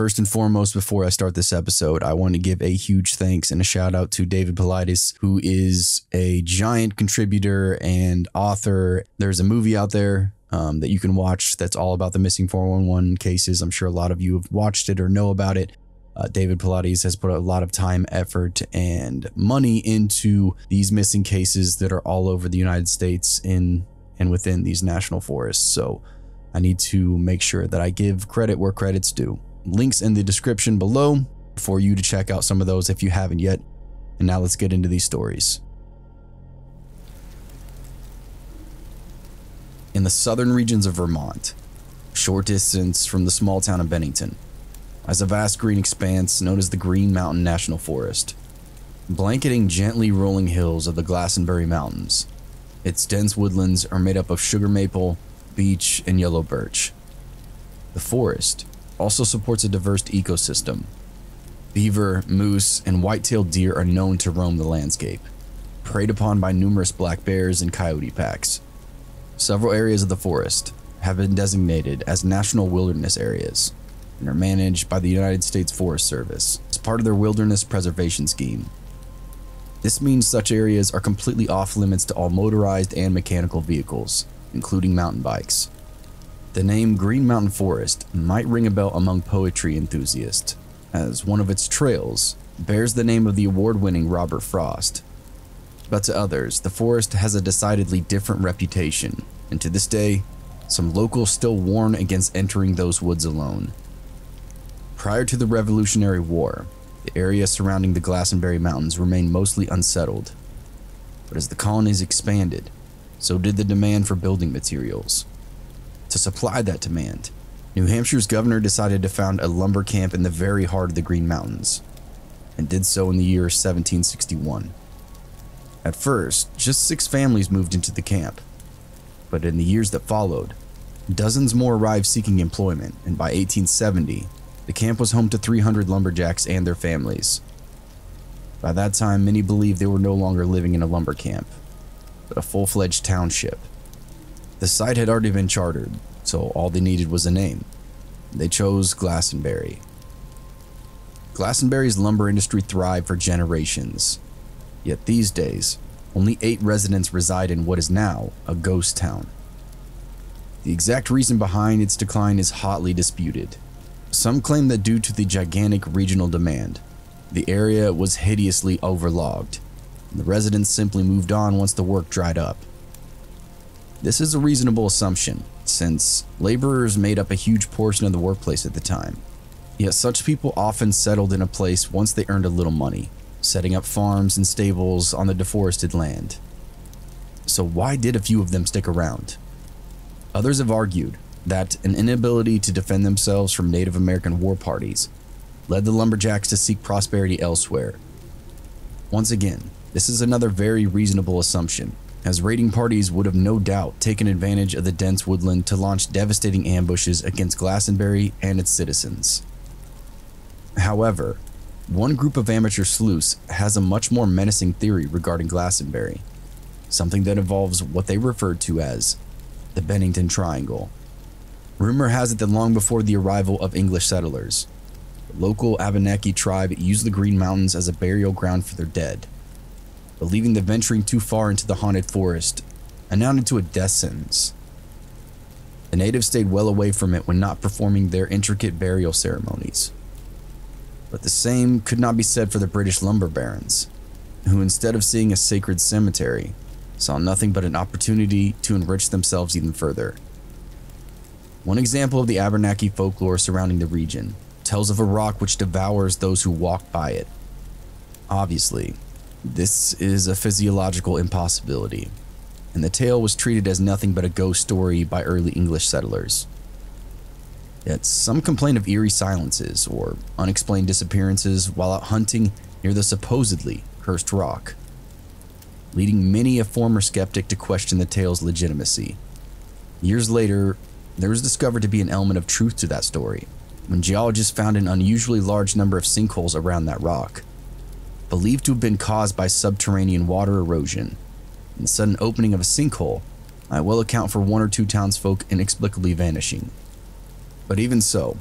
First and foremost, before I start this episode, I want to give a huge thanks and a shout out to David Paulides, who is a giant contributor and author. There's a movie out there um, that you can watch that's all about the missing 411 cases. I'm sure a lot of you have watched it or know about it. Uh, David Paulides has put a lot of time, effort, and money into these missing cases that are all over the United States in and within these national forests. So I need to make sure that I give credit where credit's due. Links in the description below for you to check out some of those if you haven't yet. And now let's get into these stories. In the southern regions of Vermont, short distance from the small town of Bennington, lies a vast green expanse known as the Green Mountain National Forest. Blanketing gently rolling hills of the Glastenbury Mountains, its dense woodlands are made up of sugar maple, beech, and yellow birch. The forest also supports a diverse ecosystem. Beaver, moose, and white-tailed deer are known to roam the landscape, preyed upon by numerous black bears and coyote packs. Several areas of the forest have been designated as national wilderness areas and are managed by the United States Forest Service as part of their wilderness preservation scheme. This means such areas are completely off limits to all motorized and mechanical vehicles, including mountain bikes. The name Green Mountain Forest might ring a bell among poetry enthusiasts, as one of its trails bears the name of the award winning Robert Frost. But to others, the forest has a decidedly different reputation, and to this day, some locals still warn against entering those woods alone. Prior to the Revolutionary War, the area surrounding the Glastenbury Mountains remained mostly unsettled. But as the colonies expanded, so did the demand for building materials. To supply that demand, New Hampshire's governor decided to found a lumber camp in the very heart of the Green Mountains, and did so in the year 1761. At first, just six families moved into the camp, but in the years that followed, dozens more arrived seeking employment, and by 1870, the camp was home to 300 lumberjacks and their families. By that time, many believed they were no longer living in a lumber camp, but a full fledged township. The site had already been chartered, so all they needed was a name. They chose Glastenbury. Glastenbury's lumber industry thrived for generations, yet these days, only eight residents reside in what is now a ghost town. The exact reason behind its decline is hotly disputed. Some claim that due to the gigantic regional demand, the area was hideously overlogged, and the residents simply moved on once the work dried up. This is a reasonable assumption, since laborers made up a huge portion of the workplace at the time. Yet such people often settled in a place once they earned a little money, setting up farms and stables on the deforested land. So why did a few of them stick around? Others have argued that an inability to defend themselves from Native American war parties led the lumberjacks to seek prosperity elsewhere. Once again, this is another very reasonable assumption, as raiding parties would have no doubt taken advantage of the dense woodland to launch devastating ambushes against Glastenbury and its citizens. However, one group of amateur sleuths has a much more menacing theory regarding Glastenbury, something that involves what they refer to as the Bennington Triangle. Rumor has it that long before the arrival of English settlers, the local Abenaki tribe used the Green Mountains as a burial ground for their dead, believing that venturing too far into the haunted forest amounted to a death sentence. The natives stayed well away from it when not performing their intricate burial ceremonies. But the same could not be said for the British lumber barons, who instead of seeing a sacred cemetery, saw nothing but an opportunity to enrich themselves even further. One example of the Abenaki folklore surrounding the region tells of a rock which devours those who walk by it. Obviously, this is a physiological impossibility, and the tale was treated as nothing but a ghost story by early English settlers. Yet some complain of eerie silences or unexplained disappearances while out hunting near the supposedly cursed rock, leading many a former skeptic to question the tale's legitimacy. Years later, there was discovered to be an element of truth to that story when geologists found an unusually large number of sinkholes around that rock, believed to have been caused by subterranean water erosion. And the sudden opening of a sinkhole might well account for one or two townsfolk inexplicably vanishing. But even so,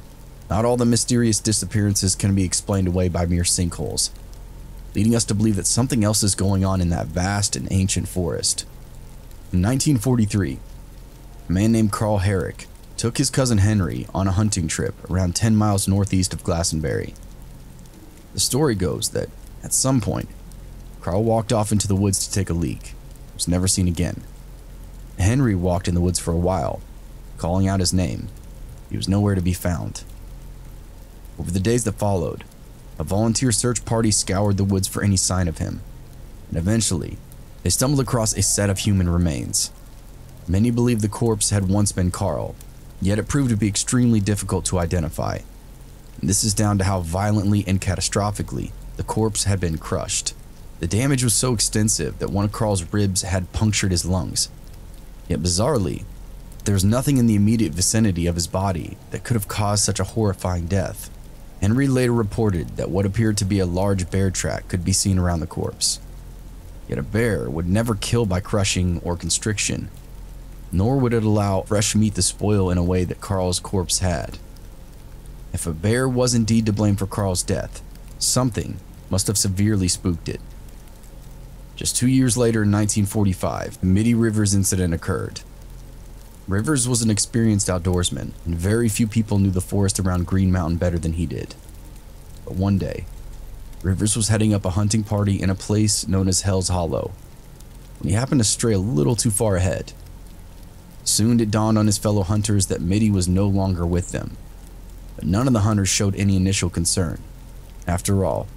Not all the mysterious disappearances can be explained away by mere sinkholes, leading us to believe that something else is going on in that vast and ancient forest. In 1943, a man named Carl Herrick took his cousin Henry on a hunting trip around 10 miles northeast of Glastenbury. The story goes that at some point, Carl walked off into the woods to take a leak. Was never seen again. Henry walked in the woods for a while, calling out his name. He was nowhere to be found. Over the days that followed, a volunteer search party scoured the woods for any sign of him, and eventually, they stumbled across a set of human remains. Many believed the corpse had once been Carl, yet it proved to be extremely difficult to identify. And this is down to how violently and catastrophically the corpse had been crushed. The damage was so extensive that one of Carl's ribs had punctured his lungs. Yet bizarrely, there was nothing in the immediate vicinity of his body that could have caused such a horrifying death. Henry later reported that what appeared to be a large bear track could be seen around the corpse. Yet a bear would never kill by crushing or constriction, nor would it allow fresh meat to spoil in a way that Carl's corpse had. If a bear was indeed to blame for Carl's death, something must have severely spooked it. Just two years later in 1945, the Middie Rivers incident occurred. Rivers was an experienced outdoorsman, and very few people knew the forest around Green Mountain better than he did. But one day, Rivers was heading up a hunting party in a place known as Hell's Hollow when he happened to stray a little too far ahead. Soon it dawned on his fellow hunters that Middie was no longer with them, but none of the hunters showed any initial concern. After all,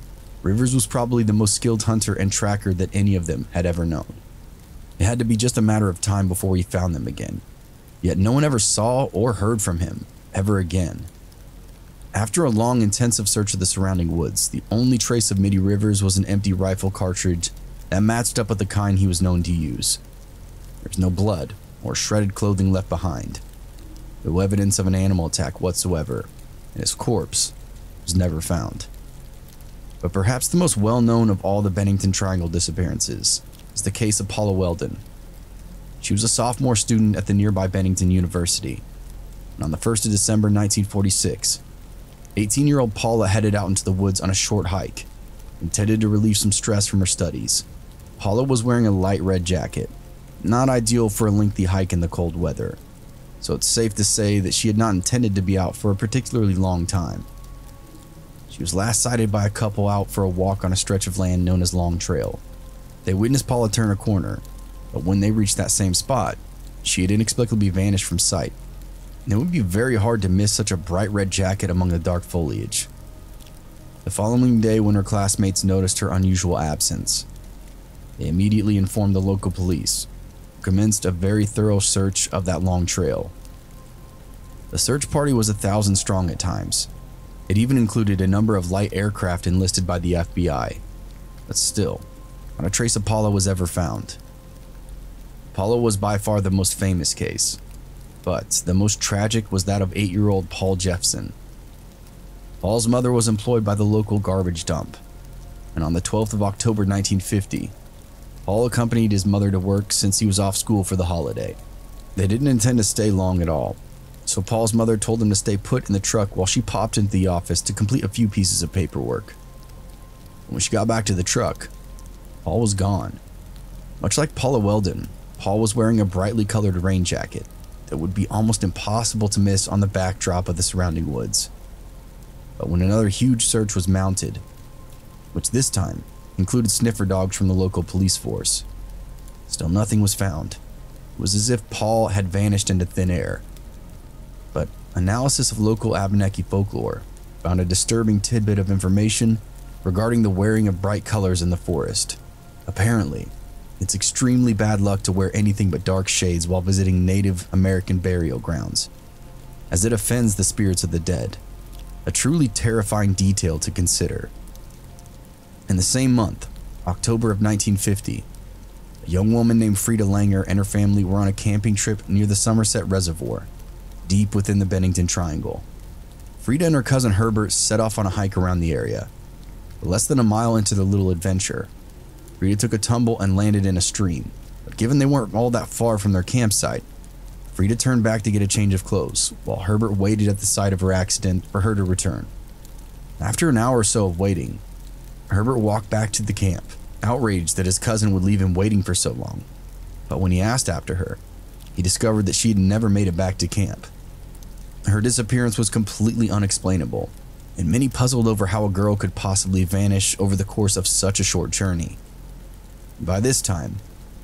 Rivers was probably the most skilled hunter and tracker that any of them had ever known. It had to be just a matter of time before he found them again, Yet no one ever saw or heard from him ever again. After a long, intensive search of the surrounding woods, the only trace of Middie Rivers was an empty rifle cartridge that matched up with the kind he was known to use. There was no blood or shredded clothing left behind, no evidence of an animal attack whatsoever, and his corpse was never found. But perhaps the most well known of all the Bennington Triangle disappearances is the case of Paula Welden, she was a sophomore student at the nearby Bennington University. And on the 1st of December 1946, 18 year old Paula headed out into the woods on a short hike, intended to relieve some stress from her studies. Paula was wearing a light red jacket, not ideal for a lengthy hike in the cold weather, so it's safe to say that she had not intended to be out for a particularly long time. She was last sighted by a couple out for a walk on a stretch of land known as Long Trail. They witnessed Paula turn a corner but when they reached that same spot, she had inexplicably vanished from sight. And it would be very hard to miss such a bright red jacket among the dark foliage. The following day, when her classmates noticed her unusual absence, they immediately informed the local police, who commenced a very thorough search of that long trail. The search party was a thousand strong at times. It even included a number of light aircraft enlisted by the FBI. But still, not a trace of Paula was ever found. Paula was by far the most famous case, but the most tragic was that of 8 year old Paul Jepson. Paul's mother was employed by the local garbage dump, and on the 12th of October 1950, Paul accompanied his mother to work since he was off school for the holiday. They didn't intend to stay long at all, so Paul's mother told him to stay put in the truck while she popped into the office to complete a few pieces of paperwork. When she got back to the truck, Paul was gone. Much like Paula Welden, Paul was wearing a brightly colored rain jacket that would be almost impossible to miss on the backdrop of the surrounding woods. But when another huge search was mounted, which this time included sniffer dogs from the local police force, still nothing was found. It was as if Paul had vanished into thin air. But analysis of local Abenaki folklore found a disturbing tidbit of information regarding the wearing of bright colors in the forest. Apparently, it's extremely bad luck to wear anything but dark shades while visiting Native American burial grounds, as it offends the spirits of the dead. A truly terrifying detail to consider. In the same month, October of 1950, a young woman named Frieda Langer and her family were on a camping trip near the Somerset Reservoir, deep within the Bennington Triangle. Frieda and her cousin Herbert set off on a hike around the area. Less than a mile into the little adventure, Frieda took a tumble and landed in a stream, but given they weren't all that far from their campsite, Frieda turned back to get a change of clothes, while Herbert waited at the site of her accident for her to return. After an hour or so of waiting, Herbert walked back to the camp, outraged that his cousin would leave him waiting for so long. But when he asked after her, he discovered that she had never made it back to camp. Her disappearance was completely unexplainable, and many puzzled over how a girl could possibly vanish over the course of such a short journey. By this time,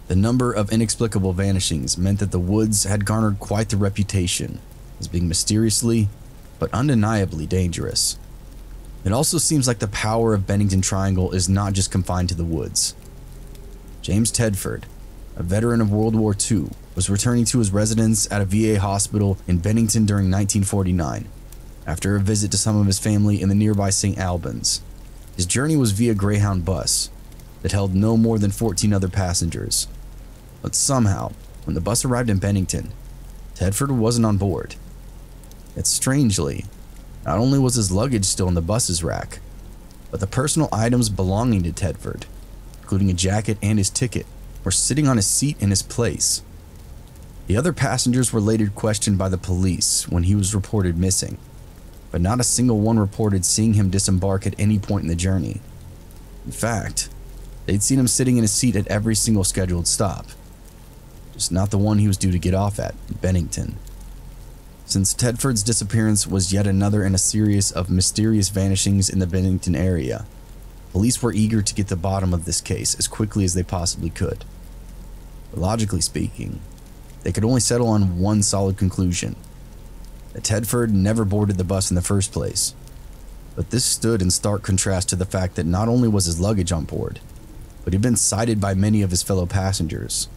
the number of inexplicable vanishings meant that the woods had garnered quite the reputation as being mysteriously but undeniably dangerous. It also seems like the power of Bennington Triangle is not just confined to the woods. James Tetford, a veteran of World War II, was returning to his residence at a VA hospital in Bennington during 1949 after a visit to some of his family in the nearby St. Albans. His journey was via Greyhound bus that held no more than 14 other passengers. But somehow, when the bus arrived in Bennington, Tetford wasn't on board. Yet strangely, not only was his luggage still in the bus's rack, but the personal items belonging to Tetford, including a jacket and his ticket, were sitting on his seat in his place. The other passengers were later questioned by the police when he was reported missing, but not a single one reported seeing him disembark at any point in the journey. In fact, they'd seen him sitting in a seat at every single scheduled stop just not the one he was due to get off at, Bennington. Since Tetford's disappearance was yet another in a series of mysterious vanishings in the Bennington area, police were eager to get the bottom of this case as quickly as they possibly could. But logically speaking, they could only settle on one solid conclusion that Tetford never boarded the bus in the first place. But this stood in stark contrast to the fact that not only was his luggage on board, but he'd been sighted by many of his fellow passengers.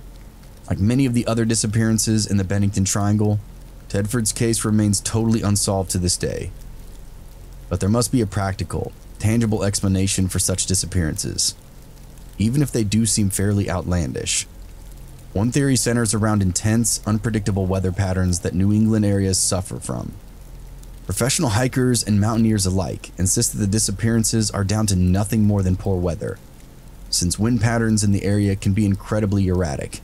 Like many of the other disappearances in the Bennington Triangle, Tetford's case remains totally unsolved to this day. But there must be a practical, tangible explanation for such disappearances, even if they do seem fairly outlandish. One theory centers around intense, unpredictable weather patterns that New England areas suffer from. Professional hikers and mountaineers alike insist that the disappearances are down to nothing more than poor weather, since wind patterns in the area can be incredibly erratic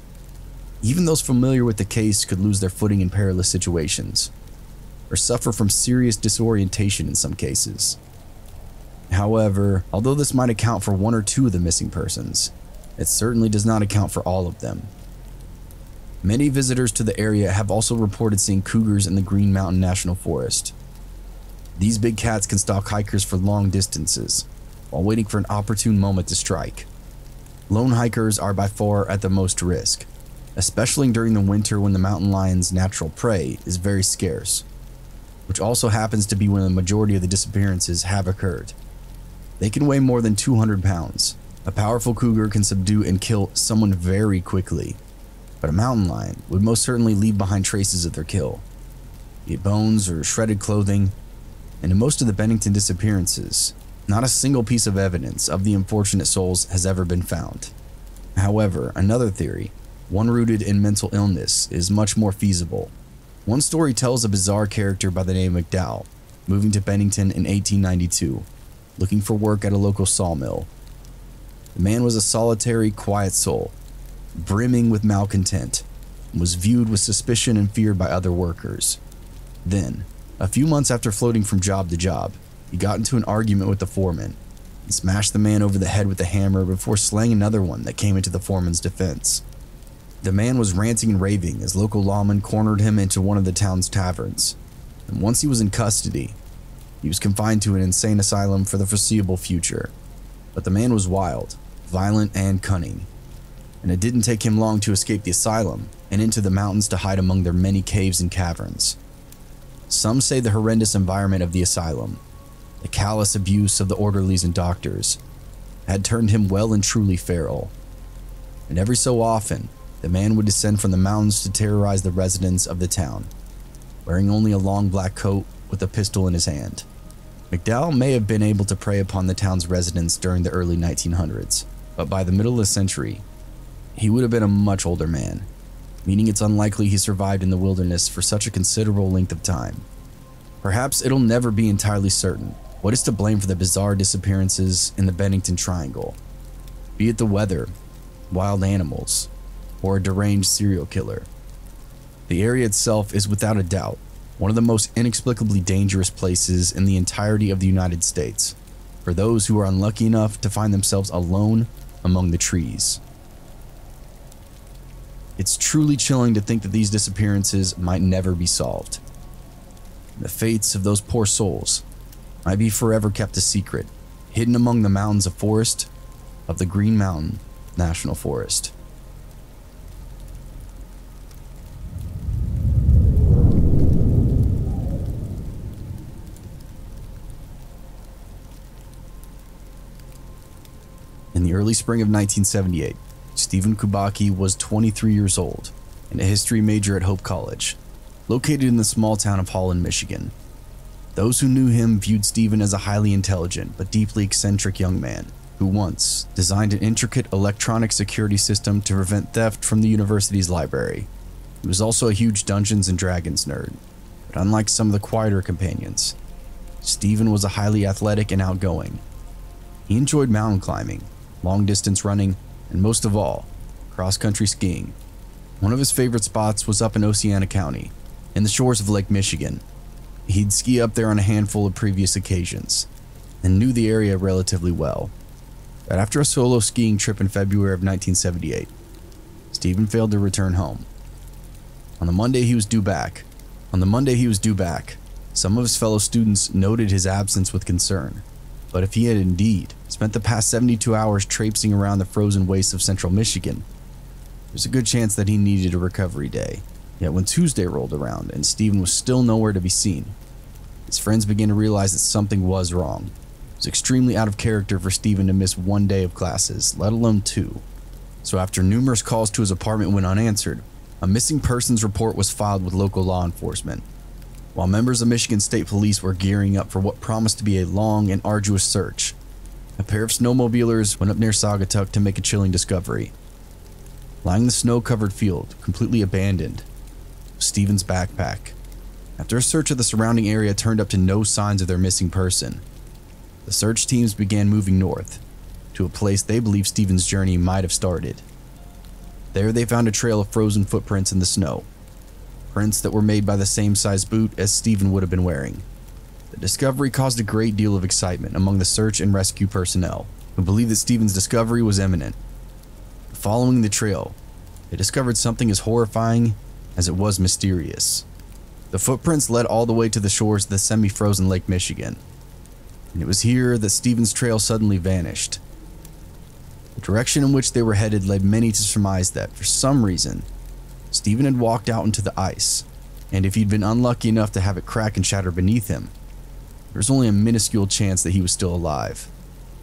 even those familiar with the case could lose their footing in perilous situations, or suffer from serious disorientation in some cases. However, although this might account for one or two of the missing persons, it certainly does not account for all of them. Many visitors to the area have also reported seeing cougars in the Green Mountain National Forest. These big cats can stalk hikers for long distances, while waiting for an opportune moment to strike. Lone hikers are by far at the most risk, especially during the winter when the mountain lion's natural prey is very scarce, which also happens to be when the majority of the disappearances have occurred. They can weigh more than 200 pounds. A powerful cougar can subdue and kill someone very quickly, but a mountain lion would most certainly leave behind traces of their kill, be it bones or shredded clothing, and in most of the Bennington disappearances, not a single piece of evidence of the unfortunate souls has ever been found. However, another theory one rooted in mental illness, is much more feasible. One story tells a bizarre character by the name of McDowell moving to Bennington in 1892, looking for work at a local sawmill. The man was a solitary, quiet soul, brimming with malcontent, was viewed with suspicion and feared by other workers. Then, a few months after floating from job to job, he got into an argument with the foreman and smashed the man over the head with a hammer before slaying another one that came into the foreman's defense. The man was ranting and raving as local lawmen cornered him into one of the town's taverns. And once he was in custody, he was confined to an insane asylum for the foreseeable future. But the man was wild, violent, and cunning. And it didn't take him long to escape the asylum and into the mountains to hide among their many caves and caverns. Some say the horrendous environment of the asylum, the callous abuse of the orderlies and doctors, had turned him well and truly feral. And every so often, the man would descend from the mountains to terrorize the residents of the town, wearing only a long black coat with a pistol in his hand. McDowell may have been able to prey upon the town's residents during the early 1900s, but by the middle of the century, he would have been a much older man, meaning it's unlikely he survived in the wilderness for such a considerable length of time. Perhaps it'll never be entirely certain what is to blame for the bizarre disappearances in the Bennington Triangle, be it the weather, wild animals, or a deranged serial killer. The area itself is without a doubt one of the most inexplicably dangerous places in the entirety of the United States for those who are unlucky enough to find themselves alone among the trees. It's truly chilling to think that these disappearances might never be solved. The fates of those poor souls might be forever kept a secret, hidden among the mountains of forest of the Green Mountain National Forest. In the early spring of 1978, Stephen Kubacki was 23 years old and a history major at Hope College, located in the small town of Holland, Michigan. Those who knew him viewed Stephen as a highly intelligent but deeply eccentric young man who once designed an intricate electronic security system to prevent theft from the university's library. He was also a huge Dungeons and Dragons nerd, but unlike some of the quieter companions, Stephen was a highly athletic and outgoing. He enjoyed mountain climbing long distance running, and most of all, cross country skiing. One of his favorite spots was up in Oceana County, in the shores of Lake Michigan. He'd ski up there on a handful of previous occasions, and knew the area relatively well. But after a solo skiing trip in February of 1978, Stephen failed to return home. On the Monday he was due back. On the Monday he was due back. Some of his fellow students noted his absence with concern. But if he had indeed spent the past 72 hours traipsing around the frozen wastes of central Michigan, there's a good chance that he needed a recovery day. Yet when Tuesday rolled around and Stephen was still nowhere to be seen, his friends began to realize that something was wrong. It was extremely out of character for Stephen to miss one day of classes, let alone two. So after numerous calls to his apartment went unanswered, a missing persons report was filed with local law enforcement. While members of Michigan State Police were gearing up for what promised to be a long and arduous search, a pair of snowmobilers went up near Saugatuck to make a chilling discovery. Lying in the snow covered field, completely abandoned, was Stephen's backpack. After a search of the surrounding area turned up to no signs of their missing person, the search teams began moving north to a place they believed Stephen's journey might have started. There they found a trail of frozen footprints in the snow, prints that were made by the same size boot as Stephen would have been wearing. The discovery caused a great deal of excitement among the search and rescue personnel, who believed that Stephen's discovery was imminent. Following the trail, they discovered something as horrifying as it was mysterious. The footprints led all the way to the shores of the semi frozen Lake Michigan, and it was here that Stephen's trail suddenly vanished. The direction in which they were headed led many to surmise that, for some reason, Stephen had walked out into the ice, and if he'd been unlucky enough to have it crack and shatter beneath him, there was only a minuscule chance that he was still alive.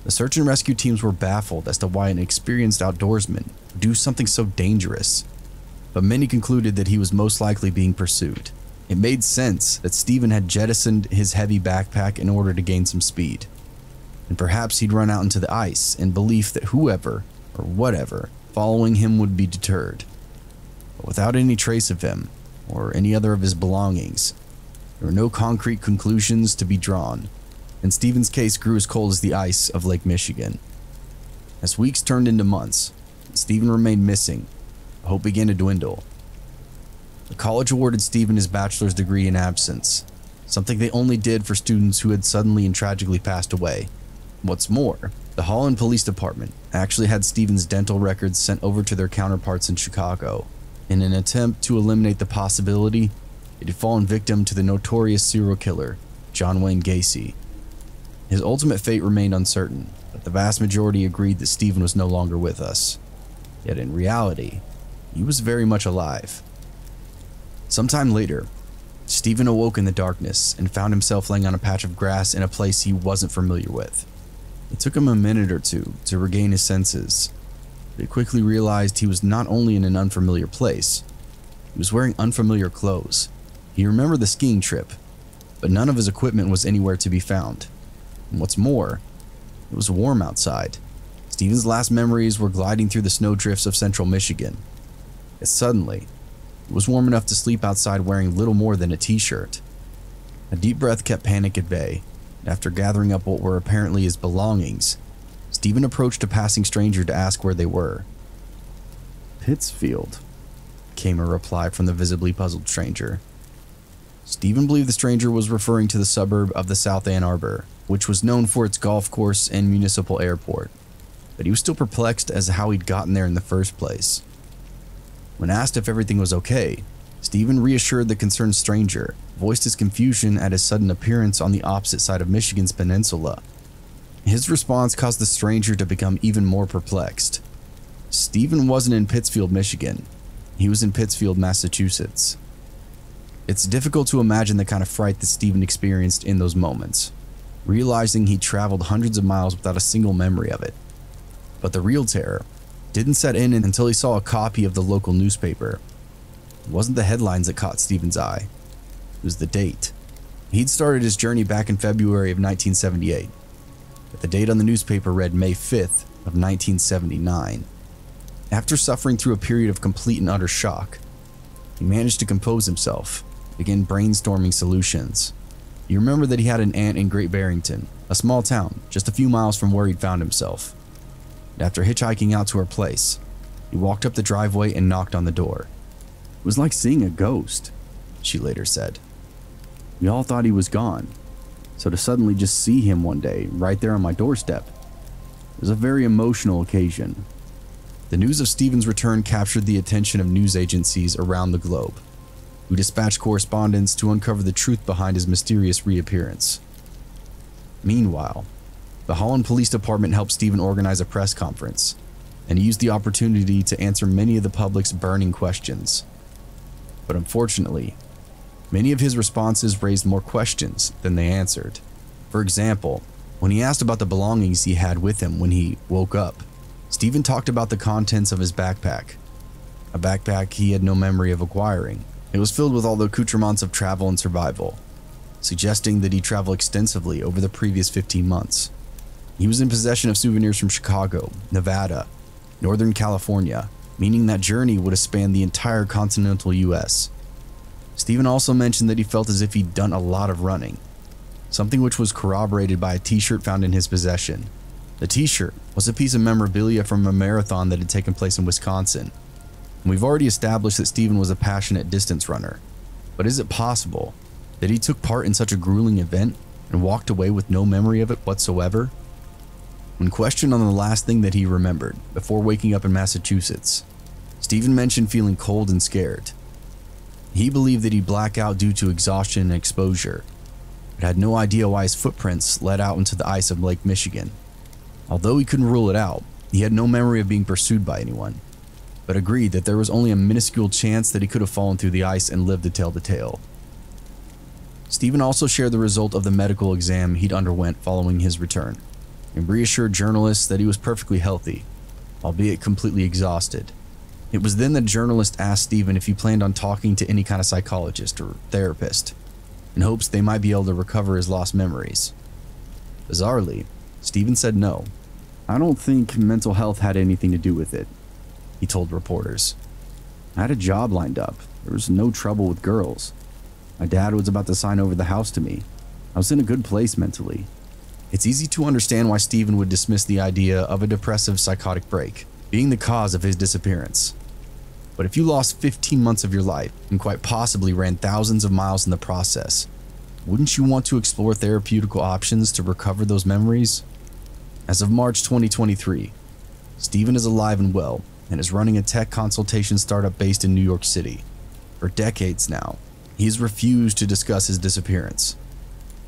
The search and rescue teams were baffled as to why an experienced outdoorsman would do something so dangerous, but many concluded that he was most likely being pursued. It made sense that Stephen had jettisoned his heavy backpack in order to gain some speed, and perhaps he'd run out into the ice in belief that whoever, or whatever, following him would be deterred without any trace of him or any other of his belongings. There were no concrete conclusions to be drawn, and Stephen's case grew as cold as the ice of Lake Michigan. As weeks turned into months, Stephen remained missing, hope began to dwindle. The college awarded Stephen his bachelor's degree in absence, something they only did for students who had suddenly and tragically passed away. What's more, the Holland Police Department actually had Stephen's dental records sent over to their counterparts in Chicago, in an attempt to eliminate the possibility it had fallen victim to the notorious serial killer, John Wayne Gacy. His ultimate fate remained uncertain, but the vast majority agreed that Stephen was no longer with us. Yet in reality, he was very much alive. Sometime later, Stephen awoke in the darkness and found himself laying on a patch of grass in a place he wasn't familiar with. It took him a minute or two to regain his senses, he quickly realized he was not only in an unfamiliar place, he was wearing unfamiliar clothes. He remembered the skiing trip, but none of his equipment was anywhere to be found. And what's more, it was warm outside. Stephen's last memories were gliding through the snowdrifts of central Michigan. Yet suddenly, it was warm enough to sleep outside wearing little more than a t-shirt. A deep breath kept panic at bay, and after gathering up what were apparently his belongings, Stephen approached a passing stranger to ask where they were. Pittsfield, came a reply from the visibly puzzled stranger. Stephen believed the stranger was referring to the suburb of the South Ann Arbor, which was known for its golf course and municipal airport. But he was still perplexed as to how he'd gotten there in the first place. When asked if everything was okay, Stephen reassured the concerned stranger, voiced his confusion at his sudden appearance on the opposite side of Michigan's peninsula. His response caused the stranger to become even more perplexed. Stephen wasn't in Pittsfield, Michigan. He was in Pittsfield, Massachusetts. It's difficult to imagine the kind of fright that Stephen experienced in those moments, realizing he traveled hundreds of miles without a single memory of it. But the real terror didn't set in until he saw a copy of the local newspaper. It wasn't the headlines that caught Stephen's eye, it was the date. He'd started his journey back in February of 1978, but the date on the newspaper read May 5th of 1979. After suffering through a period of complete and utter shock, he managed to compose himself, begin brainstorming solutions. He remembered that he had an aunt in Great Barrington, a small town just a few miles from where he'd found himself. After hitchhiking out to her place, he walked up the driveway and knocked on the door. It was like seeing a ghost, she later said. We all thought he was gone, so to suddenly just see him one day right there on my doorstep was a very emotional occasion. The news of Stephen's return captured the attention of news agencies around the globe, who dispatched correspondents to uncover the truth behind his mysterious reappearance. Meanwhile, the Holland Police Department helped Stephen organize a press conference, and he used the opportunity to answer many of the public's burning questions. But unfortunately, many of his responses raised more questions than they answered. For example, when he asked about the belongings he had with him when he woke up, Stephen talked about the contents of his backpack. A backpack he had no memory of acquiring. It was filled with all the accoutrements of travel and survival, suggesting that he traveled extensively over the previous 15 months. He was in possession of souvenirs from Chicago, Nevada, Northern California, meaning that journey would have spanned the entire continental US. Stephen also mentioned that he felt as if he'd done a lot of running, something which was corroborated by a t shirt found in his possession. The t shirt was a piece of memorabilia from a marathon that had taken place in Wisconsin. And we've already established that Stephen was a passionate distance runner. But is it possible that he took part in such a grueling event and walked away with no memory of it whatsoever? When questioned on the last thing that he remembered before waking up in Massachusetts, Stephen mentioned feeling cold and scared. He believed that he blacked out due to exhaustion and exposure, but had no idea why his footprints led out into the ice of Lake Michigan. Although he couldn't rule it out, he had no memory of being pursued by anyone, but agreed that there was only a minuscule chance that he could have fallen through the ice and lived to tell the tale. Stephen also shared the result of the medical exam he'd underwent following his return, and reassured journalists that he was perfectly healthy, albeit completely exhausted. It was then the journalist asked Stephen if he planned on talking to any kind of psychologist or therapist, in hopes they might be able to recover his lost memories. Bizarrely, Stephen said no. I don't think mental health had anything to do with it, he told reporters. I had a job lined up. There was no trouble with girls. My dad was about to sign over the house to me. I was in a good place mentally. It's easy to understand why Stephen would dismiss the idea of a depressive psychotic break being the cause of his disappearance. But if you lost 15 months of your life and quite possibly ran thousands of miles in the process, wouldn't you want to explore therapeutical options to recover those memories? As of March 2023, Stephen is alive and well and is running a tech consultation startup based in New York City. For decades now, he has refused to discuss his disappearance,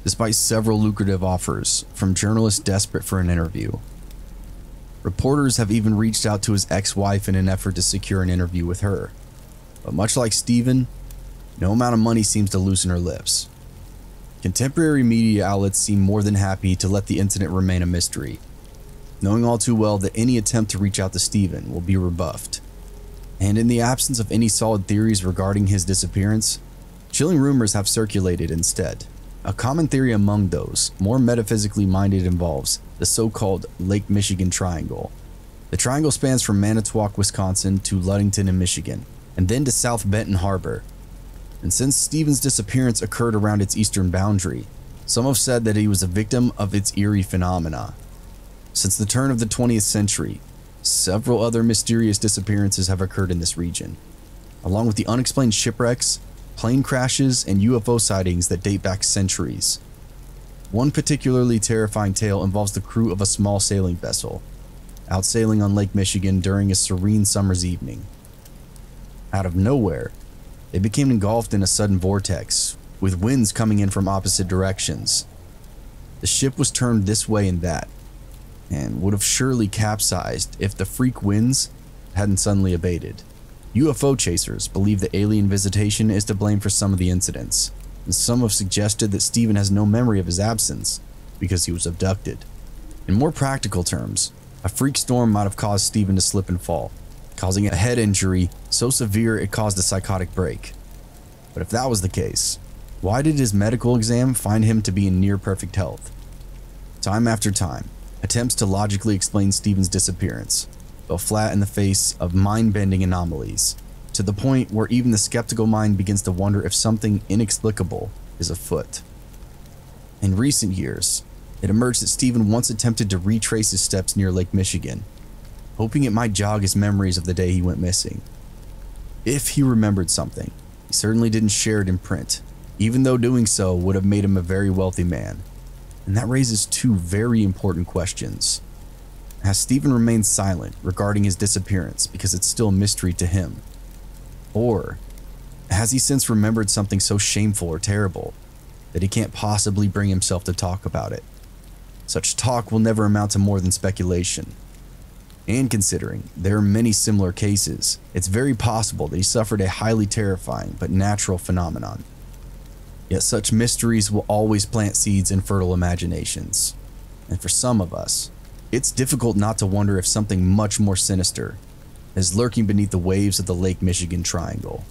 despite several lucrative offers from journalists desperate for an interview. Reporters have even reached out to his ex wife in an effort to secure an interview with her. But much like Stephen, no amount of money seems to loosen her lips. Contemporary media outlets seem more than happy to let the incident remain a mystery, knowing all too well that any attempt to reach out to Stephen will be rebuffed. And in the absence of any solid theories regarding his disappearance, chilling rumors have circulated instead. A common theory among those more metaphysically minded involves the so called Lake Michigan Triangle. The triangle spans from Manitowoc, Wisconsin to Ludington in Michigan, and then to South Benton Harbor, and since Stephen's disappearance occurred around its eastern boundary, some have said that he was a victim of its eerie phenomena. Since the turn of the 20th century, several other mysterious disappearances have occurred in this region. along with the unexplained shipwrecks, plane crashes, and UFO sightings that date back centuries. One particularly terrifying tale involves the crew of a small sailing vessel, out sailing on Lake Michigan during a serene summer's evening. Out of nowhere, they became engulfed in a sudden vortex, with winds coming in from opposite directions. The ship was turned this way and that, and would have surely capsized if the freak winds hadn't suddenly abated. UFO chasers believe that alien visitation is to blame for some of the incidents, and some have suggested that Stephen has no memory of his absence because he was abducted. In more practical terms, a freak storm might have caused Stephen to slip and fall, causing a head injury so severe it caused a psychotic break. But if that was the case, why did his medical exam find him to be in near perfect health? Time after time, attempts to logically explain Stephen's disappearance fell flat in the face of mind bending anomalies, to the point where even the skeptical mind begins to wonder if something inexplicable is afoot. In recent years, it emerged that Stephen once attempted to retrace his steps near Lake Michigan, hoping it might jog his memories of the day he went missing. If he remembered something, he certainly didn't share it in print, even though doing so would have made him a very wealthy man. And that raises two very important questions. Has Stephen remained silent regarding his disappearance because it's still a mystery to him? Or has he since remembered something so shameful or terrible that he can't possibly bring himself to talk about it? Such talk will never amount to more than speculation. And considering there are many similar cases, it's very possible that he suffered a highly terrifying but natural phenomenon. Yet such mysteries will always plant seeds in fertile imaginations. And for some of us, it's difficult not to wonder if something much more sinister is lurking beneath the waves of the Lake Michigan Triangle.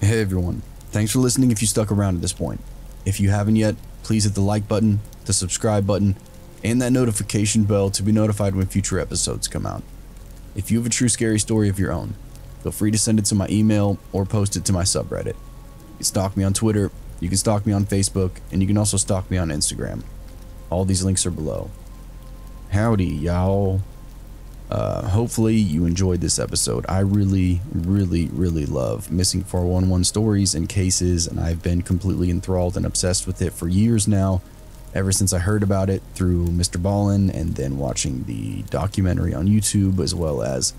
Hey everyone, thanks for listening if you stuck around at this point. If you haven't yet, please hit the like button, the subscribe button, and that notification bell to be notified when future episodes come out. If you have a true scary story of your own, feel free to send it to my email or post it to my subreddit. You can stalk me on Twitter, you can stalk me on Facebook, and you can also stalk me on Instagram. All these links are below. Howdy, y'all. Uh, hopefully you enjoyed this episode. I really, really, really love missing 411 stories and cases, and I've been completely enthralled and obsessed with it for years now ever since I heard about it through Mr. Ballen and then watching the documentary on YouTube as well as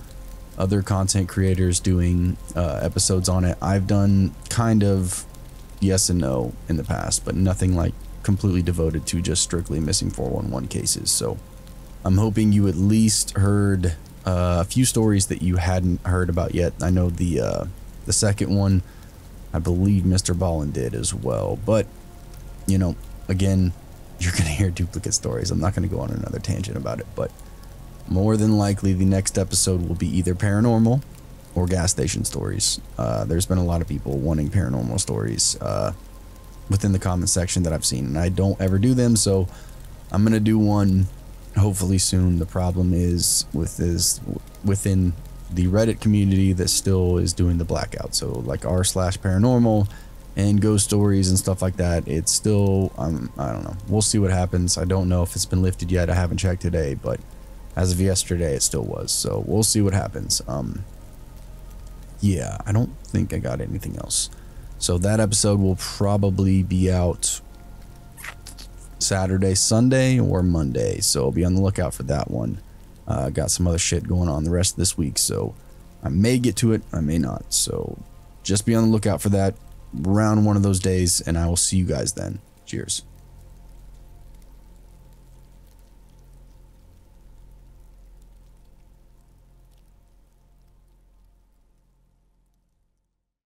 other content creators doing uh, episodes on it. I've done kind of yes and no in the past, but nothing like completely devoted to just strictly missing 411 cases. So I'm hoping you at least heard uh, a few stories that you hadn't heard about yet. I know the uh, the second one, I believe Mr. Ballen did as well, but you know, again, you're going to hear duplicate stories. I'm not going to go on another tangent about it, but more than likely the next episode will be either paranormal or gas station stories. Uh, there's been a lot of people wanting paranormal stories uh, within the comment section that I've seen, and I don't ever do them, so I'm going to do one hopefully soon. The problem is with is within the Reddit community that still is doing the blackout. So like r slash paranormal and ghost stories and stuff like that. It's still, um, I don't know. We'll see what happens. I don't know if it's been lifted yet. I haven't checked today, but as of yesterday, it still was. So we'll see what happens. Um, yeah, I don't think I got anything else. So that episode will probably be out Saturday, Sunday, or Monday. So be on the lookout for that one. Uh, got some other shit going on the rest of this week, so I may get to it, I may not. So just be on the lookout for that around one of those days, and I will see you guys then. Cheers.